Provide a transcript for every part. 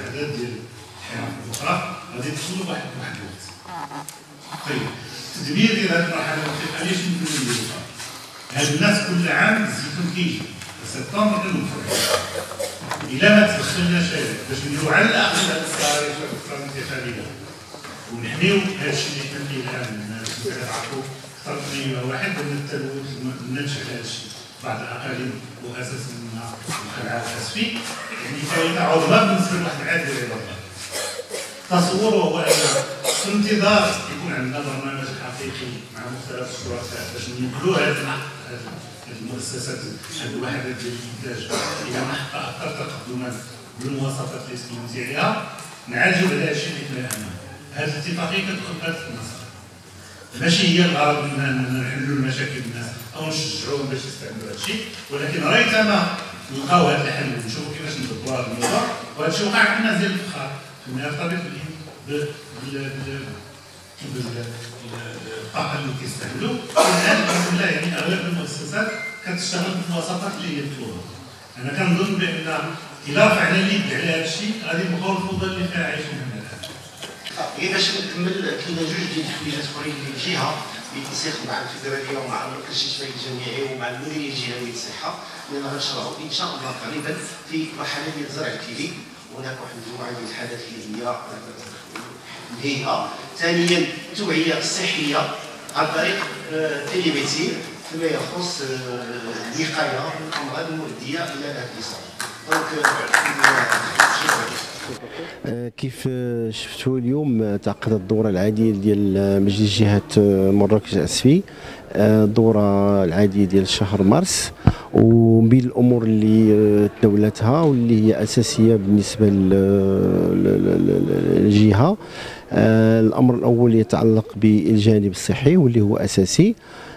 العدد ديال الحيوانات طيب التدبير ديال هذه المرحله الاخيره علاش نكونوا نديروا هاد الناس كل عام الزيتون كيجي. سبتمبر كنفرحوا الا ما تدخلناش باش نديروا على الاقل هذه الصواريخ الانتخابيه ونحميو هذا الشيء اللي كان فيه الان الناس كتعرفوا أكثر من واحد من التلوث ننشا هذا الشيء بعض الاقاليم واساسا منها الخلعه الاسفي يعني فائده عظمى بالنسبة لواحد العدد العباد تصوره هو ان في انتظار يكون عندنا برنامج حقيقي مع مختلف الشركاء باش ننقلوا هذه المؤسسات الوحدات ديال الانتاج إلى محطه أكثر تقدما بالمواصفات الاسكيمنتيه ديالها نعالجوا هذا الشيء اللي كنا امامنا هذه الاتفاقيه كتدخل في المسار ماشي هي الغرض من نحلوا المشاكل الناس أو نشجعوهم باش يستعملوا هذا الشيء ولكن ريتما نلقاو هذا الحل ونشوفوا كيفاش ندبروا هذا الموضوع وهذا الشيء وقع في ديال الفخار كنا يرتبط الطاقه اللي كيستعملوا والان الحمد لله يعني اغلب المؤسسات كتشتغل بالمواصفات اللي هي مطلوبه أنا كنظن بأن إلا رفعنا اليد على هذا الشيء غادي نبقاو الفوضى اللي فيها عايشين غير باش نكمل كاين جوج ديال التحويلات اخرين للجهه بالتنسيق مع الفيدراليه ومع المركز الشفائي الجامعي ومع المديرية الجهوية للصحة. لأن غنشرعوا إن شاء الله قريبا في مرحلة ديال زرع الكيلي هناك واحد المجموعه من الحالات اللي هي الهيئه ثانيا التوعيه الصحيه عن طريق التليميتين فيما يخص الوقايه من الامراض المؤديه إلى الانفصام دونك كيف شفتوا اليوم تعقدت الدورة العادية ديال مجلس جهة مراكش الاسفي الدورة العادية ديال شهر مارس. ومن الأمور اللي تناولتها واللي هي أساسية بالنسبة للجهه الأمر الأول يتعلق بالجانب الصحي واللي هو أساسي.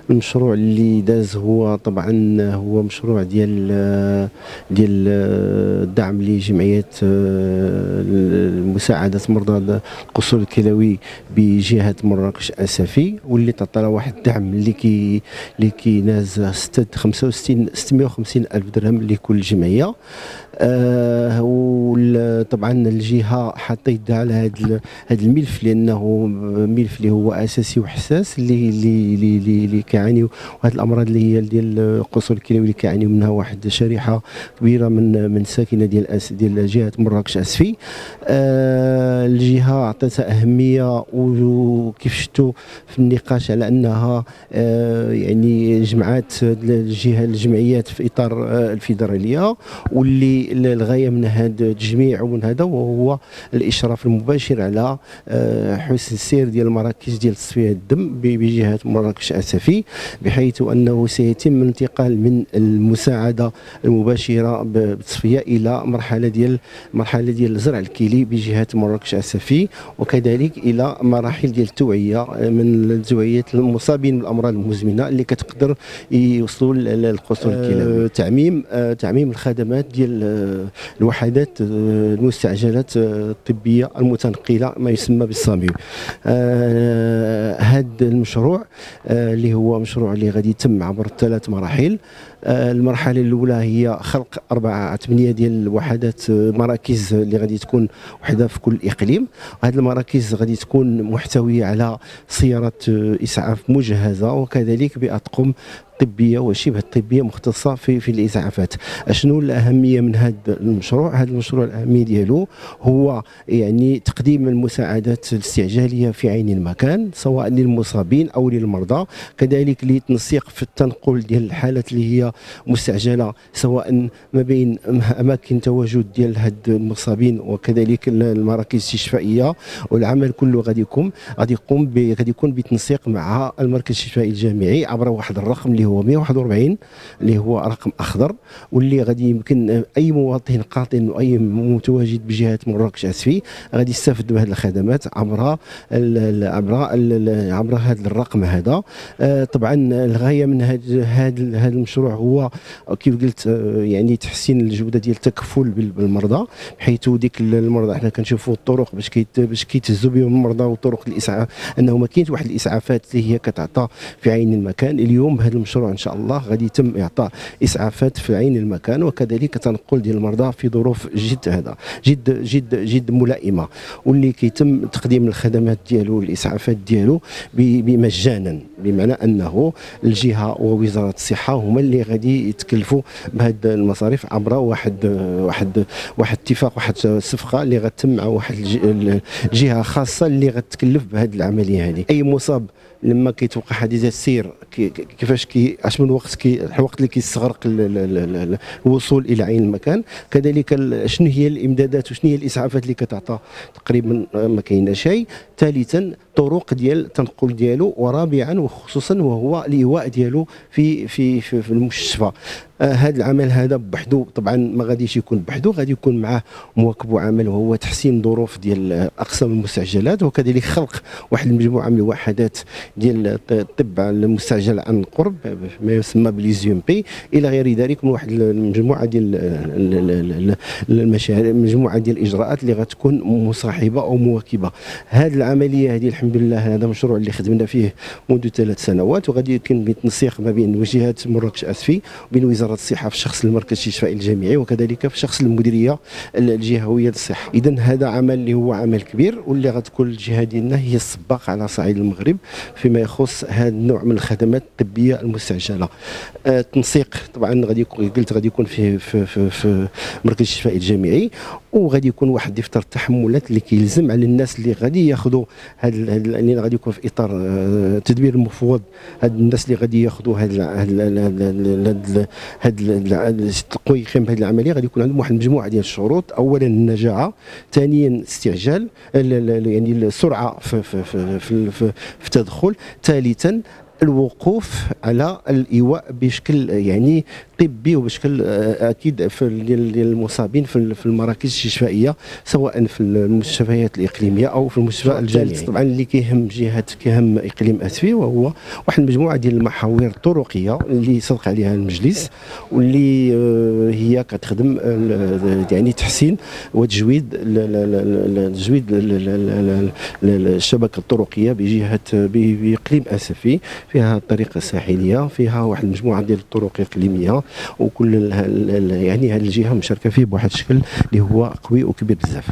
المشروع اللي داز هو طبعا هو مشروع ديال ديال الدعم لجمعيه مساعده مرضى القصور الكلوي بجهة مراكش آسفي واللي تعطى واحد الدعم اللي كي اللي كيناز 65 650 ألف درهم لكل جمعية. آه وطبعا الجهة حاطه يدها على هذا الملف لأنه ملف اللي هو آساسي وحساس اللي اللي اللي, اللي كيعانيو وهذه الأمراض اللي هي ديال القصور الكلوي اللي كيعانيو منها واحد شريحة كبيرة من من ساكنة ديال ديال جهة مراكش أسفي. آه الجهة عطاتها أهمية وكيف شفتوا في النقاش على أنها آه يعني جمعات الجهة الجمعيات في إطار آه الفيدرالية واللي الغايه من هذا التجميع ومن هذا وهو الإشراف المباشر على حسن السير ديال المراكز ديال تصفية الدم بجهة مراكش أسفي. بحيث أنه سيتم الانتقال من المساعدة المباشرة بالتصفيه إلى مرحلة ديال مرحلة ديال زرع الكيلي بجهة مراكش اسفي وكذلك إلى مراحل ديال التوعية من توعية المصابين بالأمراض المزمنة اللي كتقدر يوصلوا للقصور الكلوي تعميم تعميم الخدمات ديال الوحدات المستعجلات الطبية المتنقلة ما يسمى بالصاميو. هذا المشروع اللي هو مشروع اللي غادي يتم عبر ثلاث مراحل. المرحلة الأولى هي خلق أربعة ثمانية ديال الوحدات مراكز اللي غادي تكون وحدة في كل إقليم. هذه المراكز غادي تكون محتوية على سيارات إسعاف مجهزة وكذلك بأطقم طبية وشبه طبيه مختصة في في الإسعافات. أشنو الأهمية من هذا المشروع؟ هذا المشروع الأهمية ديالو هو يعني تقديم المساعدات الاستعجالية في عين المكان سواء للمصابين أو للمرضى كذلك لتنسيق في التنقل ديال الحالات اللي هي مستعجلة سواء ما بين أماكن تواجد ديال هاد المصابين وكذلك المراكز الاستشفائيه والعمل كله غادي يكون غادي يقوم غادي يكون بتنسيق مع المركز الشفائي الجامعي عبر واحد الرقم اللي هو 141 اللي هو رقم أخضر واللي غادي يمكن أي مواطن قاطن واي متواجد بجهة مراكش أسفي غادي يستافد بهذه الخدمات عبر عبر عبر هذا الرقم هذا. طبعا الغاية من هذا المشروع هو كيف قلت آه، يعني تحسين الجودة ديال التكفل بالمرضى حيث ديك المرضى حنا كنشوفوا الطرق باش كيت باش كيتهزوا بهم المرضى وطرق الإسعاف أنه ما كاينش واحد الإسعافات اللي هي كتعطى في عين المكان. اليوم بهذا المشروع إن شاء الله غادي يتم إعطاء إسعافات في عين المكان وكذلك تنقل ديال المرضى في ظروف جد هذا جد جد جد ملائمة. واللي كيتم تقديم الخدمات ديالو الإسعافات ديالو بمجانا بمعنى أنه الجهة ووزارة الصحة هما اللي غادي يتكلفوا بهذه المصاريف عبر واحد واحد واحد اتفاق واحد الصفقه اللي غتم مع واحد الجهة خاصة اللي غتكلف بهذه العملية هذه أي مصاب لما كيتوقع حادثه السير كيفاش كي اش من وقت كي الوقت اللي كيستغرق الوصول إلى عين المكان. كذلك شنو هي الإمدادات وشنو هي الإسعافات اللي كتعطى تقريبا ما كاين شيء. ثالثا طرق ديال التنقل ديالو ورابعا وخصوصا وهو الإيواء ديالو في في في, في المستشفى. هذا آه العمل هذا بوحدو طبعا ما غاديش يكون بوحدو غادي يكون معاه مواكب عمل وهو تحسين ظروف ديال أقسام المستعجلات وكذلك خلق واحد المجموعة من الوحدات ديال الطب المستعجل عن قرب ما يسمى بليزيوم بي. إلى غير ذلك من واحد المجموعة ديال المشاريع مجموعة ديال الإجراءات اللي غتكون مصاحبة أو مواكبة. هذه العملية هذه الحمد لله هذا مشروع اللي خدمنا فيه منذ ثلاث سنوات وغادي يكون بالتنسيق ما بين وجهات مراكش أسفي وبين وزارة الصحة في شخص المركز الشفائي الجامعي وكذلك في شخص المديرية الجهوية للصحة. إذا هذا عمل اللي هو عمل كبير واللي غتكون الجهة ديالنا هي السباق على صعيد المغرب فيما يخص هذا النوع من الخدمات الطبية المستعجلة. التنسيق آه، طبعا غادي قلت غادي يكون في في في, في مركز الشفائي الجامعي وغادي يكون واحد دفتر التحملات اللي كيلزم على الناس اللي غادي ياخذوا هذا اللي غادي يكون في اطار التدبير آه، المفوض هاد الناس اللي غادي ياخذوا هذا هاد التقويم بهذه العملية غادي يكون عندهم واحد المجموعه ديال الشروط اولا النجاعه ثانيا استعجال يعني السرعه في في في في, في, في التدخل ثالثا الوقوف على الايواء بشكل يعني طبي وبشكل آه، أكيد في المصابين في المراكز الشفائيه سواء في المستشفيات الاقليميه أو في المستشفى الجامعي طبعا اللي كيهم جهات كيهم اقليم اسفي وهو واحد المجموعه ديال المحاور الطرقيه اللي صدق عليها المجلس واللي آه، هي كتخدم يعني تحسين وتجويد تجويد الشبكه الطرقيه بجهه باقليم اسفي فيها الطريق الساحليه فيها واحد المجموعه ديال الطرق الاقليميه وكل يعني هذه الجهة مشاركة فيه بواحد الشكل اللي هو قوي وكبير بزاف.